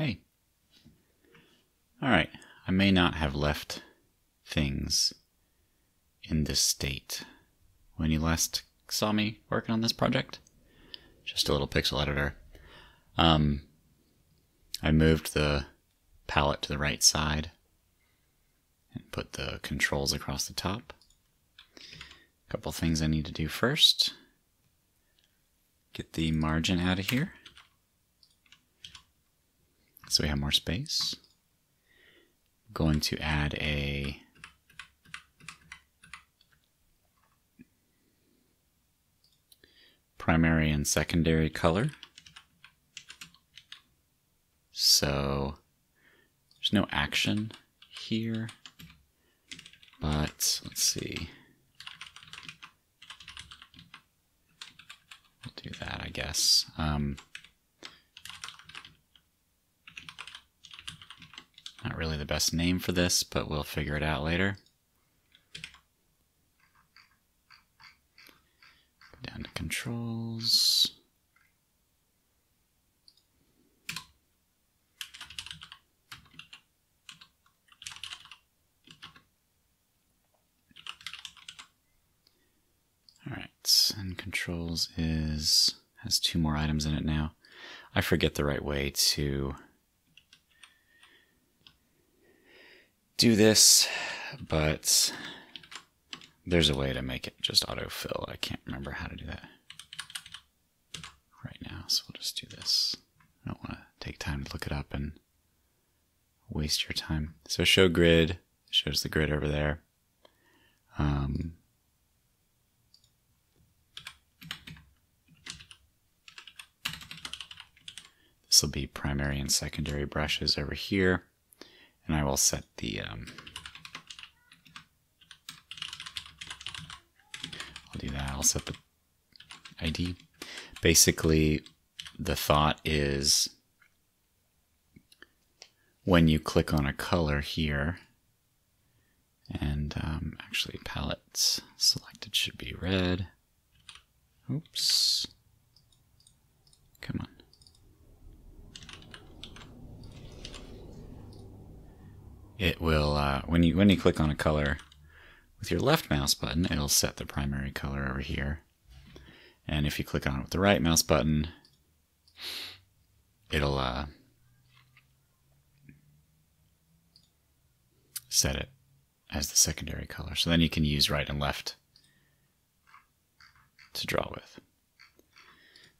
Hey. Alright, I may not have left things in this state when you last saw me working on this project. Just a little pixel editor. Um, I moved the palette to the right side and put the controls across the top. A couple things I need to do first. Get the margin out of here so we have more space. going to add a primary and secondary color. So there's no action here, but let's see. We'll do that, I guess. Um, not really the best name for this, but we'll figure it out later. Down to controls. All right, and controls is has two more items in it now. I forget the right way to do this, but there's a way to make it just autofill. I can't remember how to do that right now, so we'll just do this. I don't want to take time to look it up and waste your time. So show grid shows the grid over there. Um, this will be primary and secondary brushes over here. And I will set the um, I'll do that. I'll set the ID. Basically, the thought is when you click on a color here, and um, actually palettes selected should be red. Oops. Come on. It will uh, when you when you click on a color with your left mouse button, it'll set the primary color over here. And if you click on it with the right mouse button, it'll uh, set it as the secondary color. So then you can use right and left to draw with.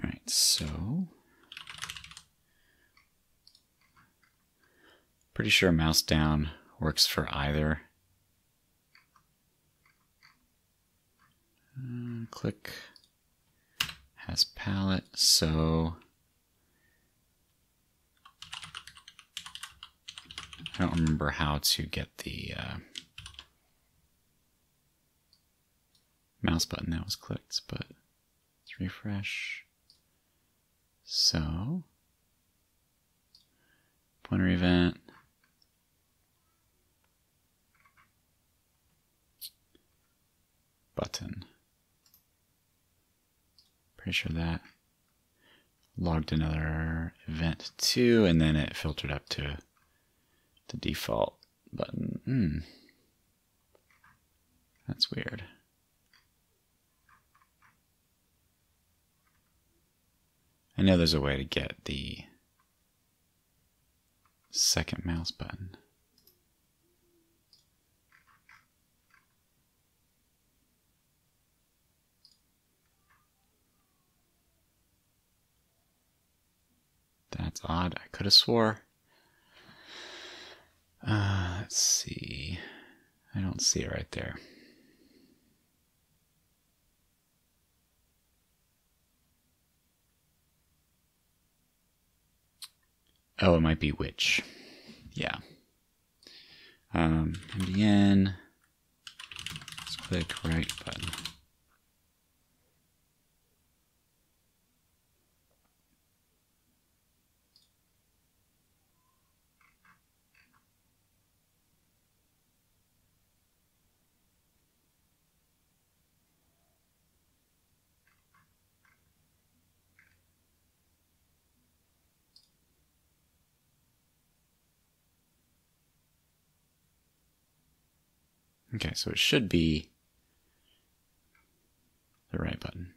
All right, so pretty sure mouse down works for either. Uh, click has palette, so I don't remember how to get the uh, mouse button that was clicked, but let's refresh. So, pointer event. Button. Pretty sure that logged another event too, and then it filtered up to the default button. Hmm. That's weird. I know there's a way to get the second mouse button. That's odd. I could have swore. Uh, let's see. I don't see it right there. Oh, it might be which. Yeah. Um, MDN. Let's click right button. Okay, so it should be the right button.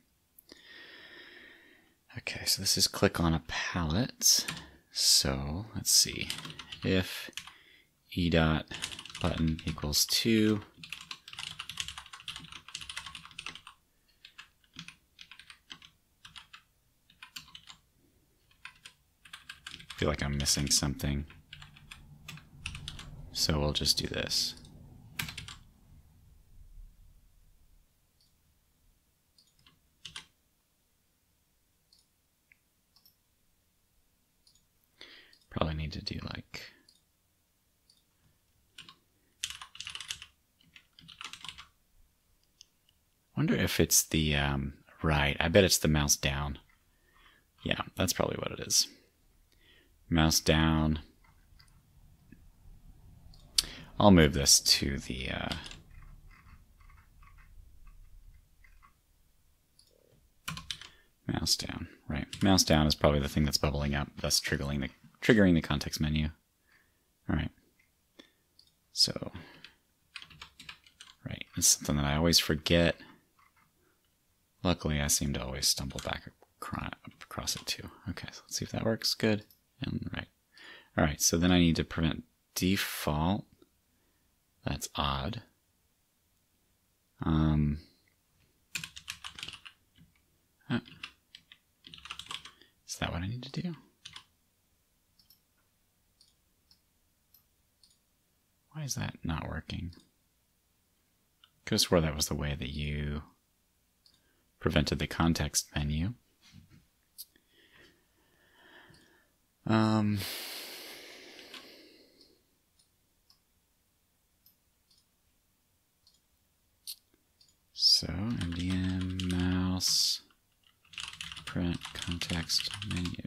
Okay, so this is click on a palette. So let's see. If e dot button equals 2, feel like I'm missing something. So we'll just do this. Probably need to do like wonder if it's the um, right. I bet it's the mouse down. Yeah, that's probably what it is. Mouse down. I'll move this to the uh, mouse down. Right, mouse down is probably the thing that's bubbling up, thus triggering the triggering the context menu. All right. So, right, it's something that I always forget. Luckily, I seem to always stumble back across it too. Okay, so let's see if that works. Good. And right. All right, so then I need to prevent default. That's odd. Um, is that what I need to do? Why is that not working? Could have swore that was the way that you prevented the context menu. Um, so MDN mouse print context menu.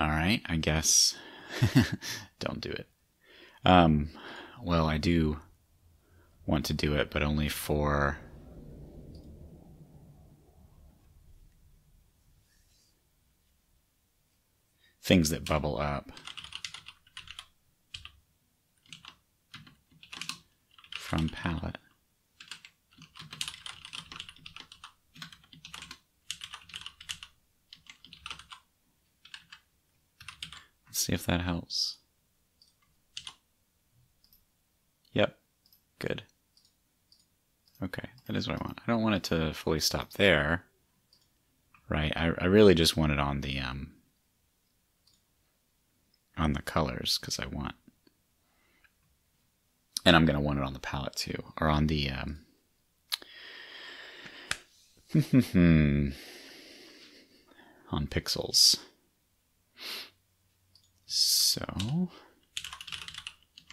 All right, I guess. Don't do it. Um, well, I do want to do it, but only for things that bubble up from palette. See if that helps. Yep, good. Okay, that is what I want. I don't want it to fully stop there. Right, I, I really just want it on the, um, on the colors, because I want, and I'm going to want it on the palette too, or on the, um, on pixels. So I'll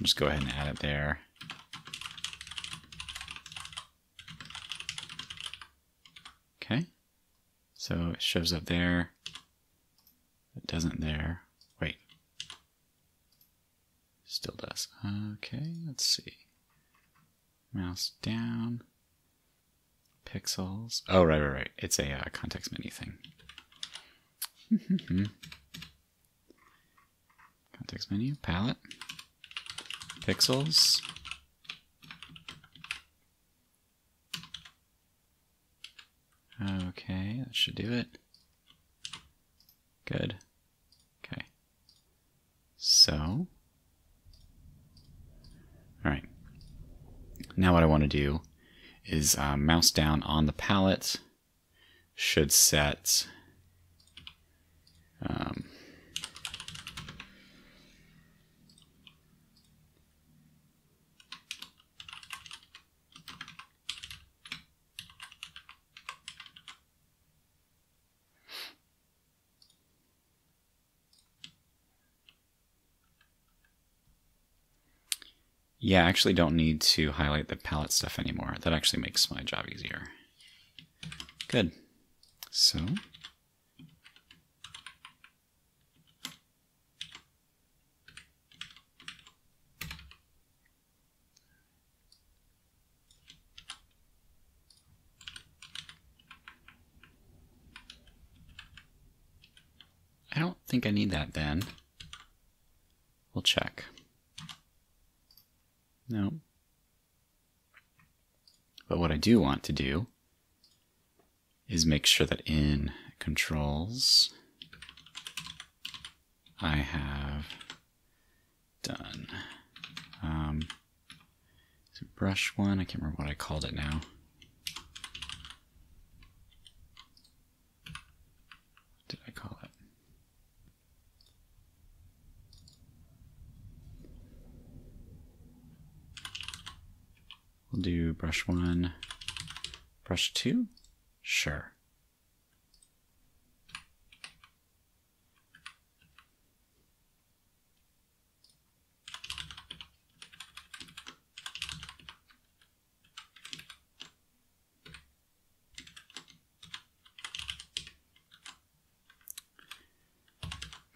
just go ahead and add it there. Okay, so it shows up there. It doesn't there. Wait, still does. Okay, let's see. Mouse down. Pixels. Oh, right, right, right. It's a uh, context menu thing. Context menu, palette, pixels. Okay, that should do it. Good. Okay. So, all right. Now what I want to do is uh, mouse down on the palette should set Yeah, I actually don't need to highlight the palette stuff anymore. That actually makes my job easier. Good. So I don't think I need that then. We'll check. No. But what I do want to do is make sure that in controls, I have done. Um, brush one? I can't remember what I called it now. What did I call it? We'll do brush one, brush two? Sure.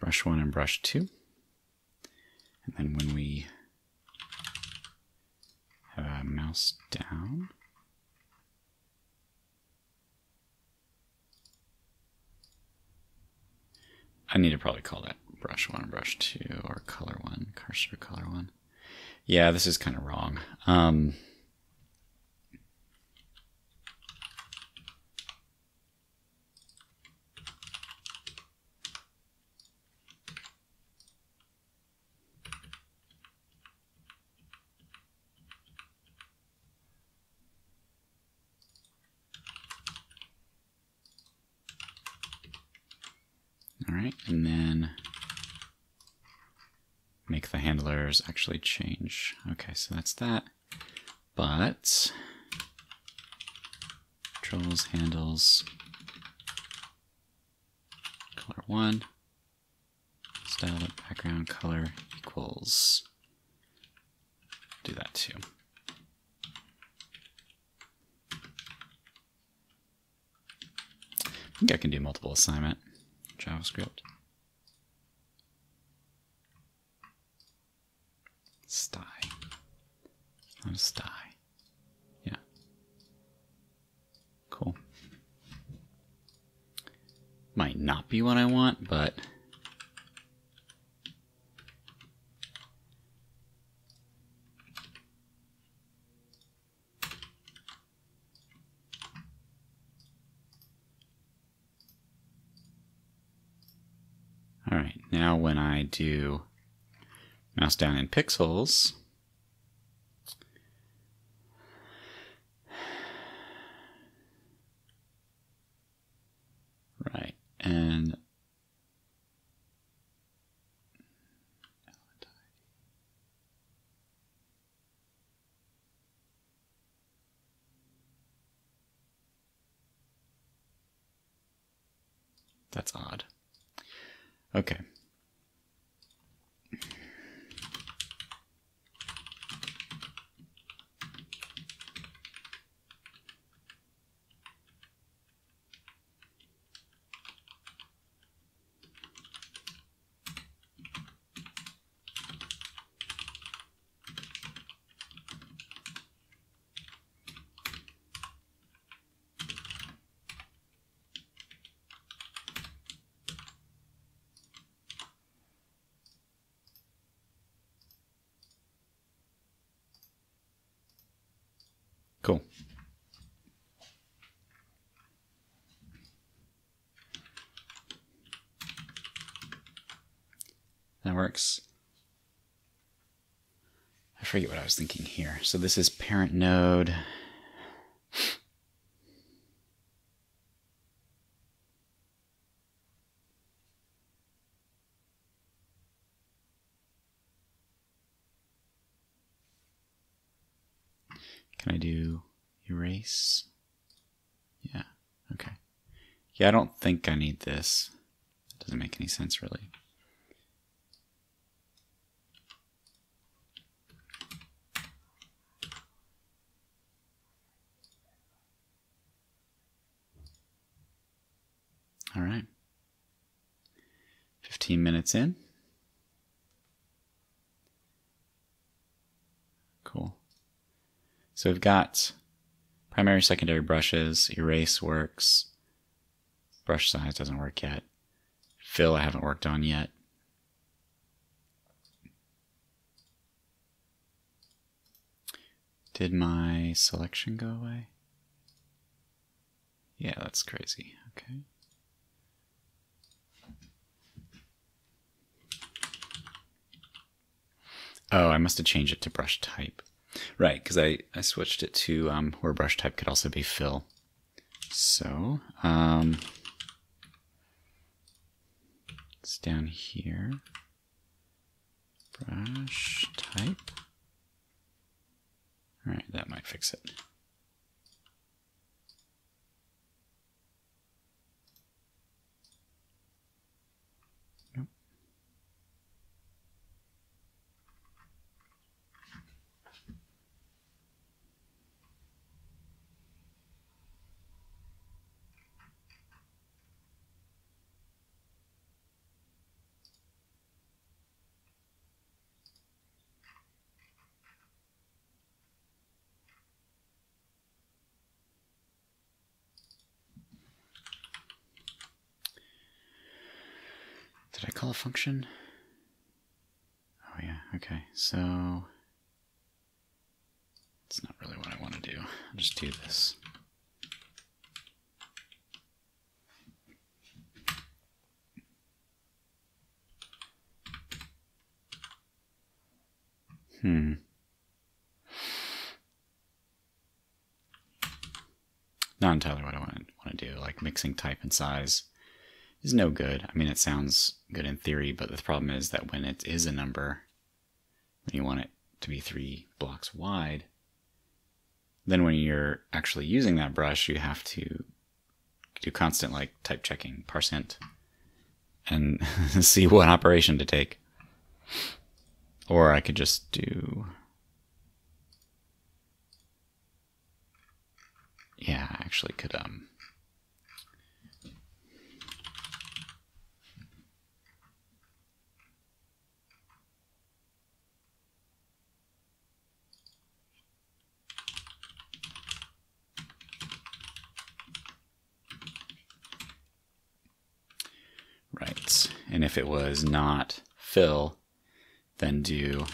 brush one and brush two. And then when we have a mouse down, I need to probably call that brush one, brush two, or color one, cursor color one. Yeah, this is kind of wrong. Um, All and then make the handlers actually change. Okay, so that's that. But controls, handles, color one, style background color equals. Do that too. I think I can do multiple assignment. JavaScript. Sty. A sty. Yeah. Cool. Might not be what I want, but All right, now when I do mouse down in pixels, right, and that's odd. Okay. Cool. That works. I forget what I was thinking here. So this is parent node. Can I do erase? Yeah, okay. Yeah, I don't think I need this. It doesn't make any sense really. All right. 15 minutes in. Cool. So we've got primary, secondary brushes, erase works, brush size doesn't work yet, fill I haven't worked on yet. Did my selection go away? Yeah, that's crazy. Okay. Oh, I must have changed it to brush type. Right, because I, I switched it to um, where brush type could also be fill. So, um, it's down here. Brush type. All right, that might fix it. Did I call a function? Oh, yeah, okay. So, it's not really what I want to do. I'll just do this. Hmm. Not entirely what I want to, want to do, like mixing type and size is no good. I mean, it sounds good in theory, but the problem is that when it is a number, when you want it to be three blocks wide, then when you're actually using that brush, you have to do constant like type checking, parseInt, and see what operation to take. Or I could just do. Yeah, I actually could um Right. And if it was not fill, then do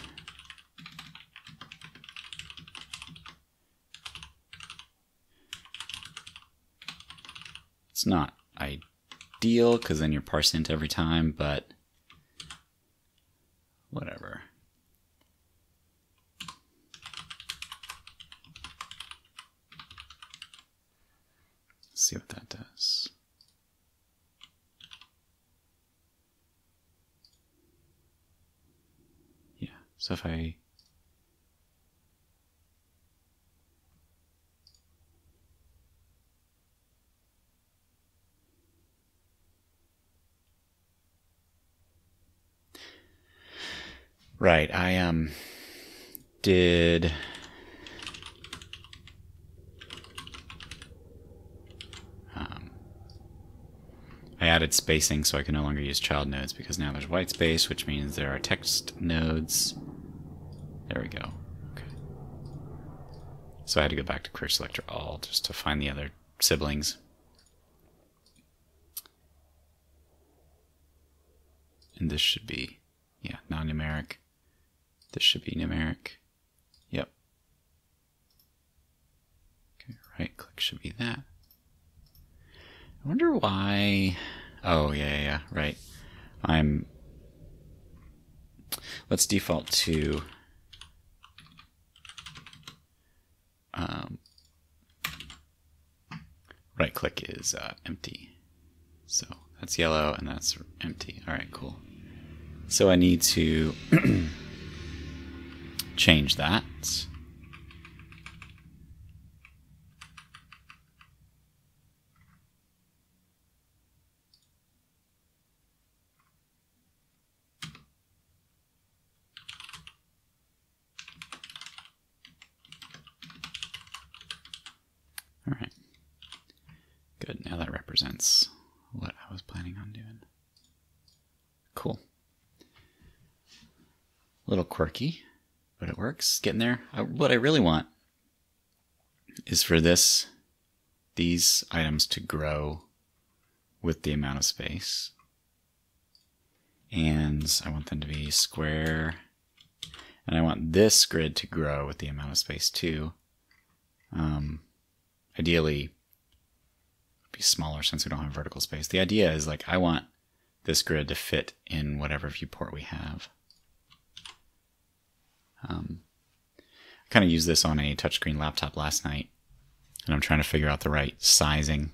It's not ideal because then you're parseInt every time, but whatever. See what that does. Yeah, so if I Right, I um did um, I added spacing so I can no longer use child nodes because now there's white space, which means there are text nodes. There we go. Okay. So I had to go back to query selector all just to find the other siblings. And this should be, yeah, non-numeric. This should be numeric. Yep. Okay, right click should be that. I wonder why. Oh, yeah, yeah, yeah, right. I'm. Let's default to. Um, right click is uh, empty. So that's yellow and that's empty. All right, cool. So I need to change that. All right. Good. Now that represents what I was planning on doing. Cool. A little quirky but it works. Getting there. I, what I really want is for this, these items to grow with the amount of space. and I want them to be square. And I want this grid to grow with the amount of space too. Um, ideally, be smaller since we don't have vertical space. The idea is like I want this grid to fit in whatever viewport we have. Um, I kind of used this on a touchscreen laptop last night, and I'm trying to figure out the right sizing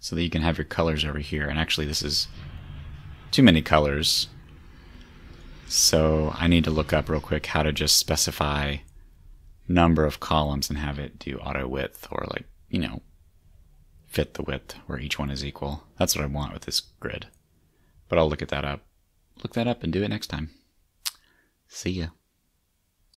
so that you can have your colors over here. And actually, this is too many colors. So I need to look up real quick how to just specify number of columns and have it do auto width or like, you know, fit the width where each one is equal. That's what I want with this grid. But I'll look at that up. Look that up and do it next time. See ya.